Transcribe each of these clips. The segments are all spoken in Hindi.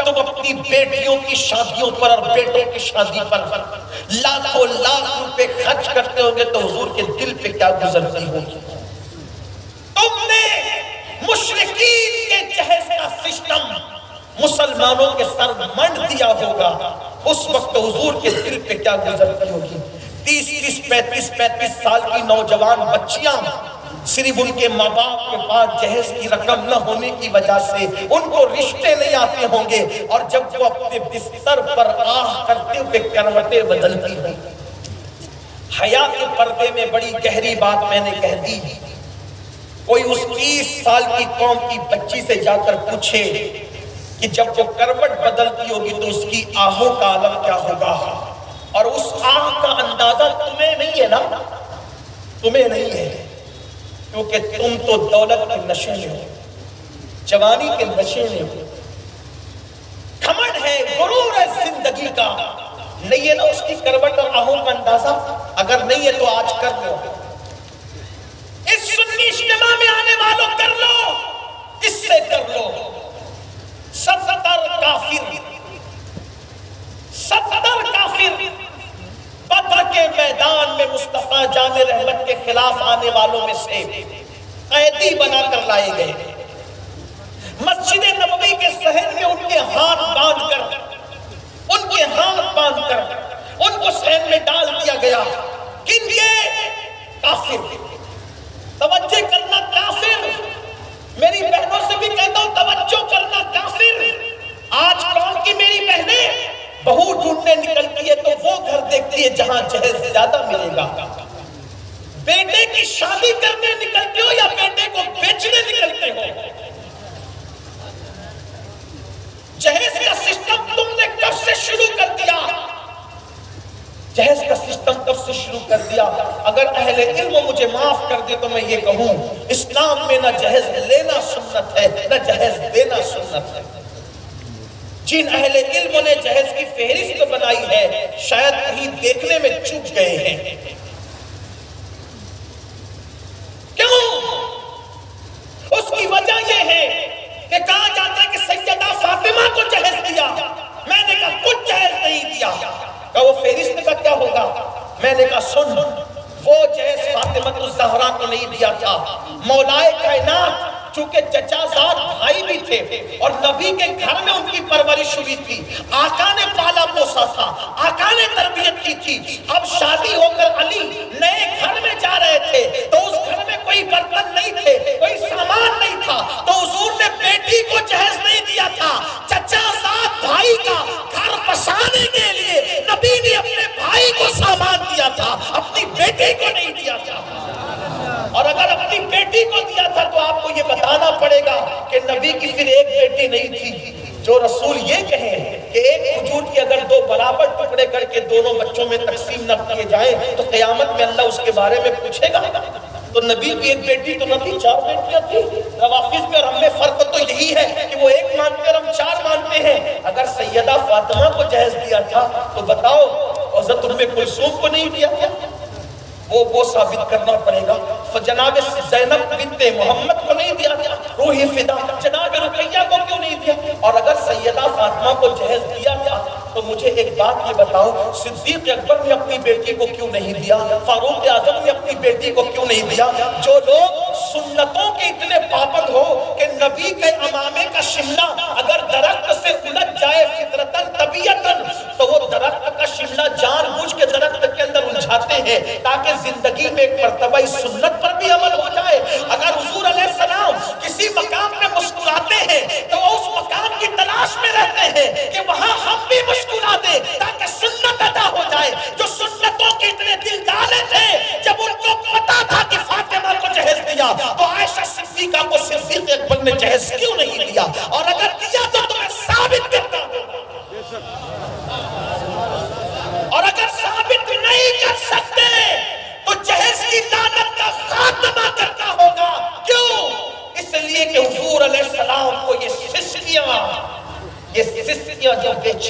तुम अपनी बेटियों की शादियों पर और बेटों की शादी पर लाखों लाख रुपए खर्च करते होंगे तो हुजूर के दिल पे क्या गुजरती होगी? तुमने मुशरकीन के जहेज का सिस्टम मुसलमानों के सर मंड दिया होगा, उस वक्त हुजूर के दिल पे क्या गुजरती होगी? तीस तीस, पैंतीस पैंतीस साल की नौजवान बच्चियाँ सिर्फ़ उनके माँ बाप के पास जहेज की रकम न होने की वजह से उनको रिश्ते नहीं आते होंगे और जब वो अपने बिस्तर पर आह करते हुए करवटें बदलती हैं। हया के पर्दे में बड़ी गहरी बात मैंने कह दी। कोई उस तीस साल की कौम की बच्ची से जाकर पूछे कि जब वो करवट बदलती होगी तो उसकी आहों का आलम क्या होगा? और उस आह का अंदाज़ा तुम्हें नहीं है ना? तुम्हें नहीं है। क्योंकि तुम तो दौलत के नशे में हो, जवानी के नशे में हो। खमन है, गुरूर है ज़िंदगी का। नहीं है ना उसकी करवट और आहों का अंदाज़ा? अगर नहीं है तो आज कर लो। इस सुन्नी इज्तिमा में आने वालों कर लो। इससे कर लो। सत्तर काफिर। सत्तर काफिर। के मैदान में मुस्तफ़ा जान रहमत के खिलाफ आने वालों में से कैदी बनाकर लाए गए। मस्जिद नबवी के शहर में उनके हाथ बाँध कर उनके हाथ बाँध कर उनको शहर में डाल दिया गया। किनके काफिर। तवज्जो करना काफिर। मेरी बहनों से भी कहता हूँ तवज्जो करना काफिर। आज कौन की मेरी बहनें? बहू ढूँढने निकलती है तो वो घर देखती है जहाँ जहेज ज़्यादा मिलेगा। बेटे की शादी करने निकलते हो या बेटे को बेचने निकलते हो? जहेज का सिस्टम तुमने कब से शुरू कर दिया? जहेज का सिस्टम कब से शुरू कर दिया? अगर अहले इल्म मुझे माफ़ कर दे तो मैं ये कहूँ, इस्लाम में ना जहेज लेना सुन्नत है, ना जहेज देना सुन्नत है। जिन अहले इल्म ने जहेज की फेहरिस्त बनाई है, शायद कहीं देखने में चूक गए हैं। क्यों? उसकी वजह यह है कि कहा जाता है कि सैयदा फातिमा को जहेज दिया। मैंने कहा, कुछ जहेज नहीं दिया। का वो फेरिस्त का क्या होगा? मैंने कहा, सुन, वो जहेज फातिमा जहरा को नहीं दिया था। मौलाए कायनात चूँकि चचाजाद भाई भी थे और नबी के घर में उनकी परवरिश हुई थी। आका ने पाला पोसा था, आका ने तरबियत की थी। अब शादी होकर अली नए घर में जा रहे थे तो उस घर में कोई बर्तन नहीं थे, कोई सामान नहीं था तो हुजूर ने बेटी को जहेज नहीं दिया था। चचाजाद भाई का घर बसाने के लिए नबी ने अपने भाई को सामान दिया था, अपनी बेटी को नहीं दिया था। और अगर अपनी बेटी को दिया था तो आपको ये बताना पड़ेगा नबी की फिर एक बेटी नहीं थी, जो रसूल ये कहे कि एक खजूर की अगर दो बराबर टुकड़े करके दोनों बच्चों में तकसीम न किए जाए तो कयामत में अल्लाह उसके बारे में पूछेगा। तो नबी की एक बेटी तो न चार बेटियाँ थी। रवाफिज में और हमें फ़र्क तो यही है कि वो एक मानते और हम चार मानते हैं। अगर सैयदा फातिमा को जहेज दिया था तो बताओ हज़रत उम्मे कुलसूम को नहीं दिया था वो वो साबित करना पड़ेगा। जनाब जैनब बिनते मोहम्मद को नहीं दिया गया, रूही फिदा जनाब रुकैया को क्यों नहीं दिया? और अगर सैयदा फातिमा को जहेज दिया गया तो मुझे एक बात ये बताओ, सिद्दीक अकबर ने अपनी बेटी को क्यों नहीं दिया? फारूक आज़म ने अपनी बेटी को क्यों नहीं दिया? जो लोग सुन्नतों के इतने पाबंद हो कि नबी के अमामे का शिमला अगर दरख्त से उलझ जाए फितरतन, तबीयतन तो वो दरख्त का शिमला जानबूझ के दरख्त के अंदर उलझाते हैं ताकि ज़िंदगी में एक मरतबा इस सुन्नत पर भी अमल हो जाए। अगर हुजूर किसी मकाम पे मुस्कुराते हैं तो उस मकाम की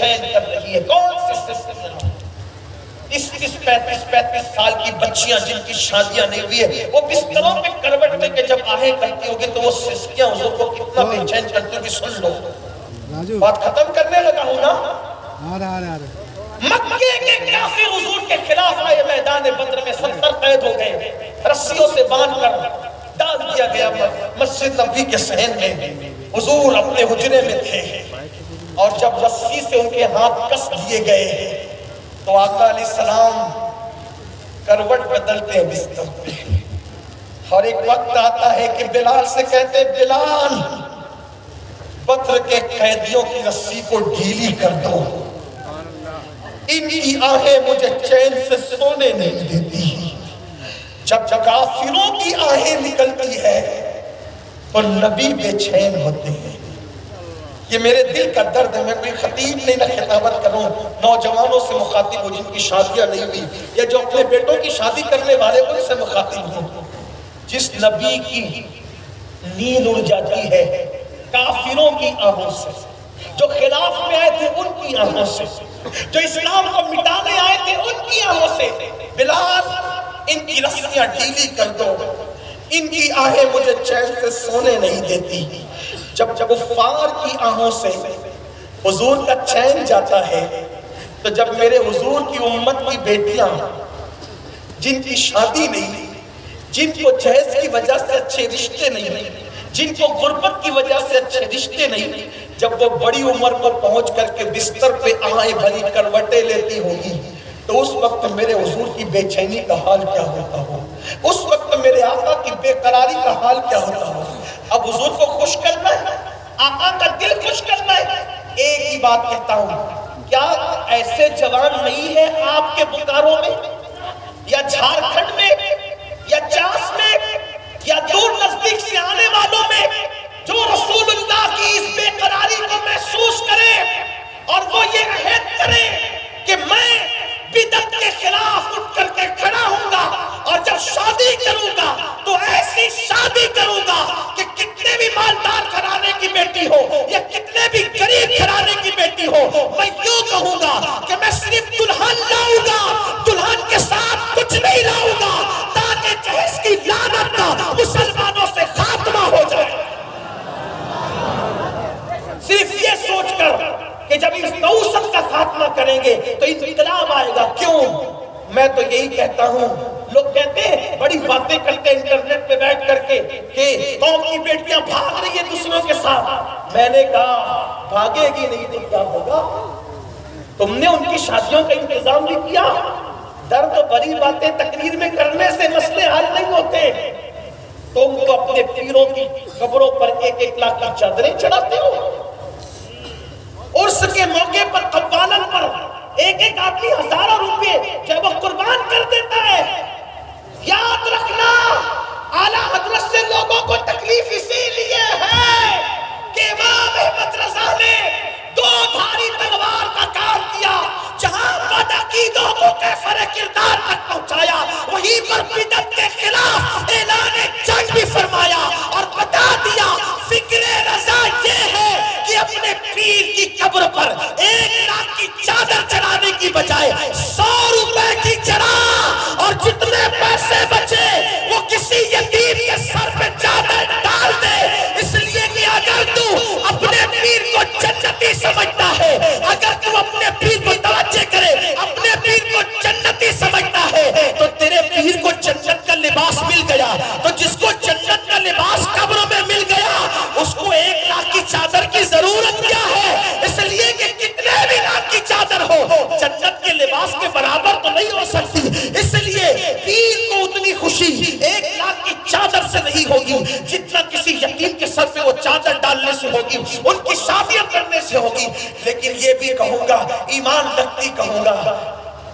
बेचैन कर रही है। कौन सी शिष्टियाँ इस इस पैंतीस पैंतीस साल की बच्चियाँ जिनकी शादियाँ नहीं हुई है वो बिस्तरों पे करवट लेके जब आहें करती होगी तो वो हुजूर को कितना बेचैन करती होगी सुन लो। बात खत्म करने लगा हूँ ना? आ रहा आ रहा मक्के के काफिर हुजूर के खिलाफ आए मैदान बद्र में सत्तर कैद हो गए। रस्सियों से बाँध कर डाल दिया गया मस्जिद नबी के सहन में। हुजूर अपने हुजरे में थे। और जब रस्सी से उनके हाथ कस दिए गए तो आका सलाम करवट बदलते बिस्तर पे। और एक वक्त आता है कि बिलाल से कहते, बिलाल पत्र के कैदियों की रस्सी को ढीली कर दो। इनकी आहें मुझे चैन से सोने नहीं देती। जब काफिरों की आहें निकलती है तो नबी बेचैन होते हैं। ये मेरे दिल का दर्द है, मैं कोई खतीब नहीं, ना खिताबत करूँ। नौजवानों से मुखातिब हूँ, जिनकी शादियाँ नहीं हुई, या जो अपने बेटों की शादी करने वाले, उनसे मुखातिब हूँ। जिस नबी की नींद उड़ जाती है, काफिरों की आहों से, जो खिलाफ में आए थे, उनकी आहों से, जो इस्लाम को मिटाने आए थे, उनकी आहों से। बिलाल, इनकी रस्सियाँ ढीली कर दो। इनकी आहें मुझे चैन से सोने नहीं देती। जब कुफार की आहों से हुजूर का चैन जाता है तो जब मेरे हुजूर की उम्मत की बेटियाँ, जिनकी शादी नहीं, जिनको जहेज की वजह से अच्छे रिश्ते नहीं, जिनको गुर्बत की वजह से अच्छे रिश्ते नहीं, जब वो बड़ी उम्र पर पहुँच करके बिस्तर पे आए भरी करवटे लेती होगी तो उस वक्त मेरे हुजूर की बेचैनी का हाल क्या होता हो? उस वक्त मेरे आका की बेकरारी का हाल क्या होता हो? अब हुजूर को खुश करना है, आका का दिल खुश करना है। एक ही बात कहता हूँ, क्या ऐसे जवान नहीं है आपके बुकारों में, या झारखंड में, या चास में? मैं तो यही कहता हूँ, लोग कहते हैं, बड़ी बातें करते इंटरनेट पे बैठ करके कि कौम की बेटियाँ भाग रही है दूसरों के साथ। मैंने कहा, भागेगी नहीं तो क्या होगा? तुमने उनकी शादियों का इंतज़ाम भी किया? दर्द भरी बातें तकरीर में करने से मसले हल नहीं होते। तुम तो अपने पीरों की कब्रों पर एक एक लाख की चादरें चढ़ाते हो। उर्स के मौके पर कव्वालन पर एक एक आदमी हज़ारों रुपए कुर्बान कर देता है। याद रखना, आला हज़रत से लोगों को तकलीफ़ इसीलिए है कि इमाम अहमद रजा ने दो धारी तलवार का काम किया, जहाँ बदअकीदों को कैफर किरदार तक पहुँचाया। वहीं पर बिदत के खिलाफ ऐलान जंग भी फरमाया और बता दिया, फ़िक्र रजा ये है कि अपने पीर की कब्र पर एक लाख की चादर चढ़ाने की बजाय जन्नत के लिबास के बराबर तो नहीं हो सकती। इसलिए पीर को उतनी खुशी एक लाख की चादर से नहीं होगी, जितना किसी यतीम के सर पे वो चादर डालने से होगी, उनकी शादियाँ करने से होगी। लेकिन ये भी कहूँगा, ईमान रखती कहूँगा,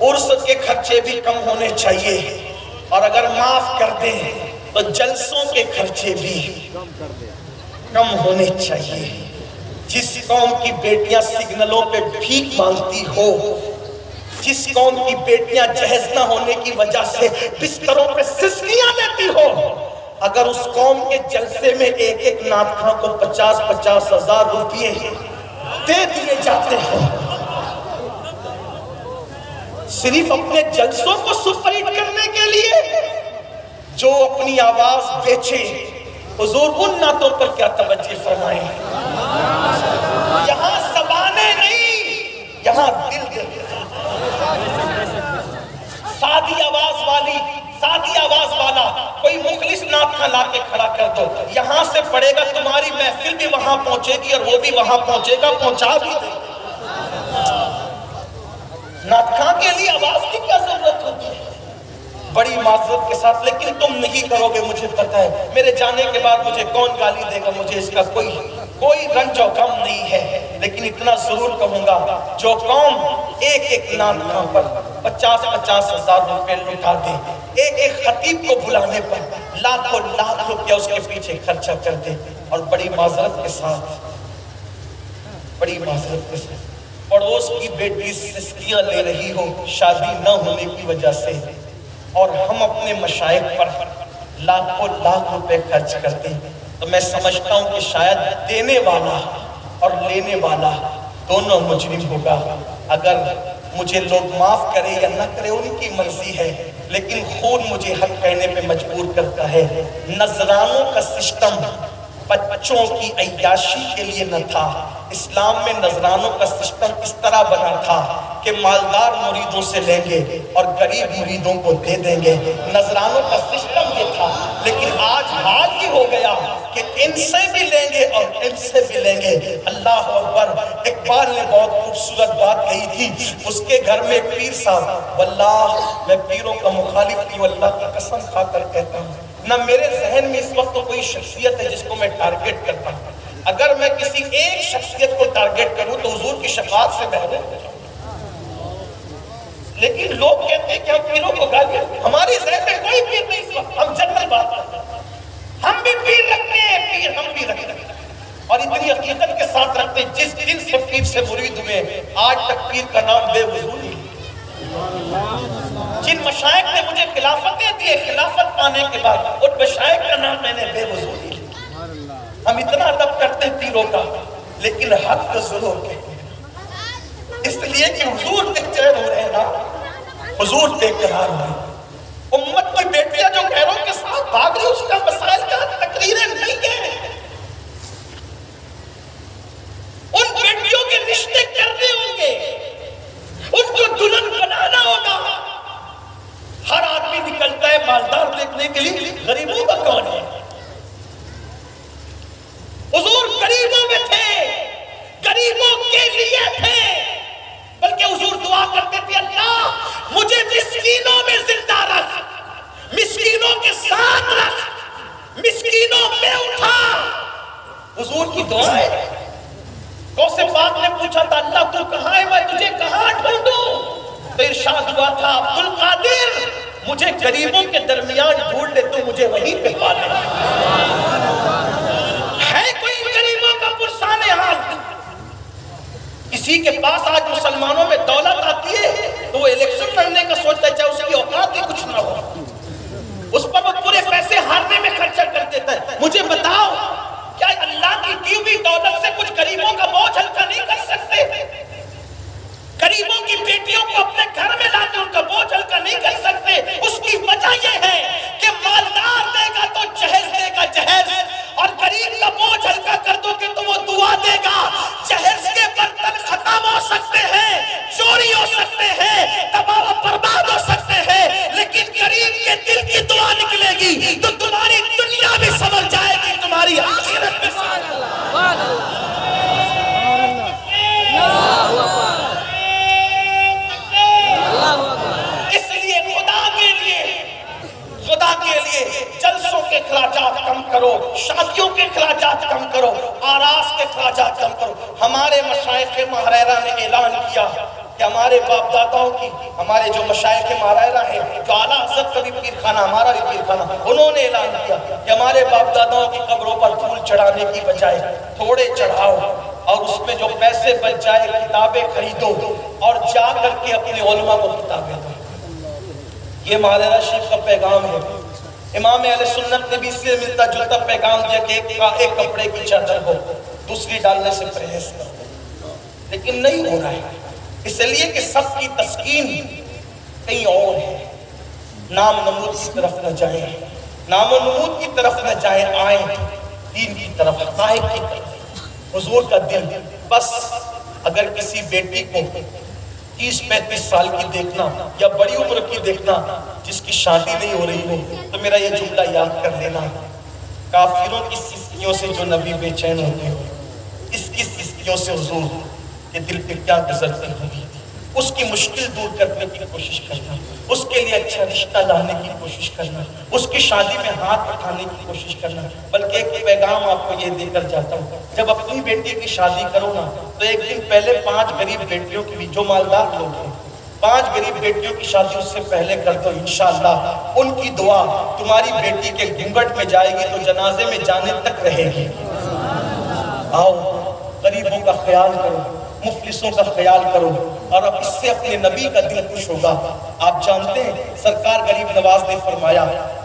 उर्स के खर्चे भी कम होने चाहिए। और अगर माफ़ कर दें तो जलसों के खर्चे भी कम होने चाहिए। जिस कौम की बेटियाँ सिग्नलों पे भीख मांगती हो, जिस कौम की बेटियाँ जहेज न होने की वजह से बिस्तरों पे सिस्कियाँ लेती हो, अगर उस कौम के जलसे में एक एक नातखा को पचास पचास हज़ार रुपये दे दिए जाते हैं, सिर्फ़ अपने जलसों को सुपरहिट करने के लिए जो अपनी आवाज़ बेचे, हुजूर उन नातों पर क्या तवज्जो फरमाए? यहाँ सबाने नहीं, यहाँ दिल सादी आवाज़ वाली, सादी आवाज़ वाला, कोई मुखलिस नाथ का ला के खड़ा कर दो। यहाँ से पड़ेगा तुम्हारी महफिल भी वहाँ पहुंचेगी और वो भी वहाँ पहुंचेगा, पहुँचा भी दे। नाथा के लिए आवाज़ की क्या ज़रूरत होती है? बड़ी माजरत के साथ, लेकिन तुम नहीं करोगे मुझे पता है। मेरे जाने के बाद मुझे कौन गाली देगा? मुझे इसका कोई नहीं कोई रंज गम नहीं है, लेकिन इतना ज़रूर कहूँगा, जो कौम एक एक नाटका पर पचास पचास हज़ार रुपए लुटा दे एक एक खतीब को बुलाने पर लाखों लाख रुपया उसके पीछे खर्चा कर दे, और बड़ी माजरत के साथ, बड़ी माजरत के साथ, पड़ोस की बेटी सिस्कियाँ ले रही हो, शादी न होने की वजह से, और हम अपने मशाइक पर लाखों लाख रुपए खर्च करते हैं। तो मैं समझता हूँ कि शायद देने वाला और लेने वाला दोनों मुजरिम होगा। अगर मुझे लोग माफ़ करे या न करे, उनकी मर्ज़ी है, लेकिन खून मुझे हक कहने पे मजबूर करता है। नजरानों का सिस्टम बच्चों की अयाशी के लिए न था। इस्लाम में नजरानों का सिस्टम इस तरह बना था कि मालदार मुरीदों से लेंगे और गरीब मुरीदों को दे देंगे। नजरानों का सिस्टम ये था, लेकिन आज हाल ही हो गया कि इनसे भी लेंगे और इनसे भी लेंगे। अल्लाह अकबर इकबाल ने बहुत खूबसूरत बात कही थी, उसके घर में पीर साहब, वल्लाह, मैं पीरों का मुखालिफ नहीं अल्लाह की कसम खाकर कहता हूँ, ना मेरे जहन में इस वक्त तो कोई शख्सियत है जिसको मैं टारगेट करता हूँ। अगर मैं किसी एक शख्सियत को टारगेट करूँ तो हजूर की शफात से महरूम हो लेकिन लोग कहते हैं कि हम पीरों को गालियाँ हमारे जहन में कोई पीर नहीं हम जनरल बात हम भी पीर रखते हैं, पीर हम भी रखते हैं। और इतनी हकीकत के साथ रखते हैं, जिस दिन से पीर से मुरीद हुए, आज तक पीर का नाम बेवजूद ही जिन मशाइक ने मुझे खिलाफतें दी, खिलाफत पाने के बाद, उन मशाइक का नाम मैंने बेवजूद ही हम इतना अदब करते पीरों का, लेकिन हक तो ज़रूर कहते हैं इसलिए कि हुजूर बेचैन हो रहे हैं ना, हुजूर बेकरार हो रहे उम्मत की बेटियाँ जो गैरों के साथ भाग रही उसका मसाइल का तकरीरें नहीं है। उन बेटियों के रिश्ते करने होंगे, उनको दुल्हन बनाना होगा। हर आदमी निकलता है मालदार देखने के लिए, गरीबों का कौन है? हुजूर गरीबों में थे, गरीबों के लिए थे, बल्कि हुजूर दुआ करते थे, अल्लाह, मुझे मिस्कीनों में ज़िंदा रख, मिस्कीनों के साथ रख, मिस्कीनों में उठा। हुजूर की दुआ है कौसे पाक ने पूछा था, अल्लाह, तू कहाँ है, मैं तुझे कहाँ ढूंढूं? तो इरशाद हुआ था, अब्दुल कादिर, मुझे गरीबों के दरमियान ढूंढ ले तो मुझे वहीं पे पा ले है कोई गरीबों का पुरसान हाल किसी आज मुसलमानों में दौलत आती है तो वो इलेक्शन लड़ने का सोचता है, चाहे उसकी औकात ही कुछ ना हो। उस पर वो पूरे पैसे हारने में खर्चा कर देता है। मुझे बताओ, क्या अल्लाह की दी हुई दौलत से कुछ गरीबों का बोझ हल्का नहीं कर सकते? गरीबों की बेटियों को अपने घर में लाके उनका बोझ हल्का नहीं कर सकते। उसकी वजह यह है कि मालदार देगा तो जहेज देगा जहेज, और गरीब का बोझ हल्का कर दोगे तो वो दुआ देगा। सकते हैं चोरी हो सकते हैं तबाह बर्बाद हो सकते हैं लेकिन गरीब के दिल की दुआ निकलेगी तो तुम्हारी दुनिया भी समझ जाएगी तुम्हारी आखिरत भी समझ इसलिए खुदा के लिए खुदा के लिए जलसों के खराजात कम करो शादियों के खराजात कम करो आरास के खराजात कम करो हमारे मशाइख महारेरा ने ऐलान किया कि हमारे बाप दादाओं की हमारे जो मशाइख महारायरा हैं जो आला हज़रत का भी पीर खाना हमारा भी पीर खाना उन्होंने ऐलान किया कि हमारे बाप दादाओं की कब्रों पर फूल चढ़ाने की बजाय थोड़े चढ़ाओ और उसमें जो पैसे बच जाए किताबें खरीदो और जा करके अपने ओलमा को किताबें दो। ये महाराजा शरीफ का पैगाम है। इमाम सुन्नत ने भी इससे मिलता जुलता पैगाम दिया कि एक, का, एक कपड़े की चादर हो दूसरी डालने से परहेज करो लेकिन नहीं हो रहा है। इसलिए कि सबकी तस्कीन कहीं और है। नाम नमूद की तरफ़ न जाए, नाम नमूद की तरफ़ न जाए, आए दीन की तरफ़ हकायक की तरफ़। हुजूर का दिल, बस अगर किसी बेटी को तीस पैंतीस साल की देखना या बड़ी उम्र की देखना जिसकी शादी नहीं हो रही हो तो मेरा ये जुमला याद कर लेना। काफिरों की सिस्कियों से जो नबी बेचैन होते हो, इसकी सिस्कियों से हुजूर के दिल पे क्या गुजरती होगी उसकी मुश्किल दूर करने की कोशिश करना, उसके लिए अच्छा रिश्ता लाने की कोशिश करना, उसकी शादी में हाथ उठाने की कोशिश करना। बल्कि एक पैगाम आपको ये देकर जाता हूँ, जब अपनी बेटी की शादी करो ना तो एक दिन पहले पाँच गरीब बेटियों की भी जो मालदार लोग हैं, पाँच गरीब बेटियों की शादी उससे पहले कर दो इंशाल्लाह। उनकी दुआ, तुम्हारी बेटी के घूंघट में जाएगी तो जनाजे में जाने तक रहेगी। आओ, गरीबों का ख्याल करो। मुफलिसों का ख्याल करो और अब इससे अपने नबी का दिल खुश होगा। आप जानते हैं, सरकार गरीब नवाज़ ने फरमाया,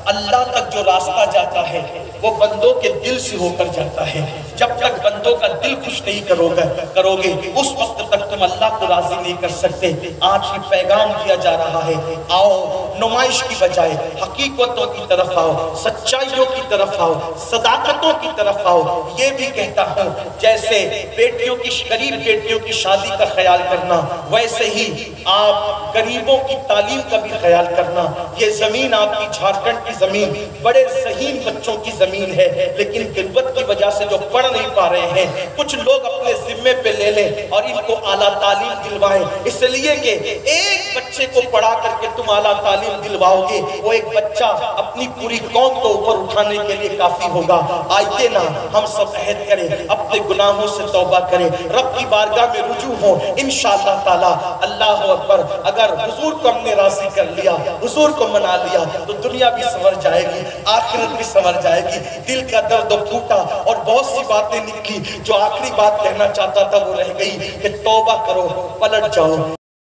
अल्लाह तक जो रास्ता जाता है, वो बंदों के दिल से होकर जाता है। जब तक बंदों का दिल खुश नहीं करोगे करोगे, उस वक्त तक तुम अल्लाह को राज़ी नहीं कर सकते। आज ये पैगाम दिया जा रहा है। आओ, नुमाइश की बजाय हकीकतों की तरफ़ आओ, सच्चाइयों की तरफ़ आओ, सदाकतों की तरफ़ आओ। ये भी कहता हूँ, जैसे बेटियों की, गरीब बेटियों की शादी का ख्याल करना, वैसे ही आप गरीबों की तालीम का भी ख्याल करना। ये ज़मीन आपकी, झारखंड की ज़मीन, बड़े जहीन बच्चों की ज़मीन है। लेकिन गिरबत की वजह से जो पढ़ नहीं पा रहे हैं, कुछ लोग अपने जिम्मे पे ले लें और इनको आला तालीम दिलवाएँ। इसलिए कि एक बच्चे को पढ़ा करके तुम आला तालीम दिलवाओगे, वो एक बच्चा अपनी पूरी कौम को ऊपर उठाने के लिए काफ़ी होगा। आइए ना, हम सब अहद करें, अपने गुनाहों से तौबा करें। रब की बारगाह में रुजू हो इन ताला। अल्लाह अकबर, अगर हुजूर को हमने राज़ी कर लिया, हुजूर को मना लिया तो दुनिया भी संवर जाएगी, आखिरत भी संवर जाएगी। दिल का दर्द फूटा और बहुत सी बातें निकली, जो आखिरी बात कहना चाहता था वो रह गई कि तौबा करो, पलट जाओ।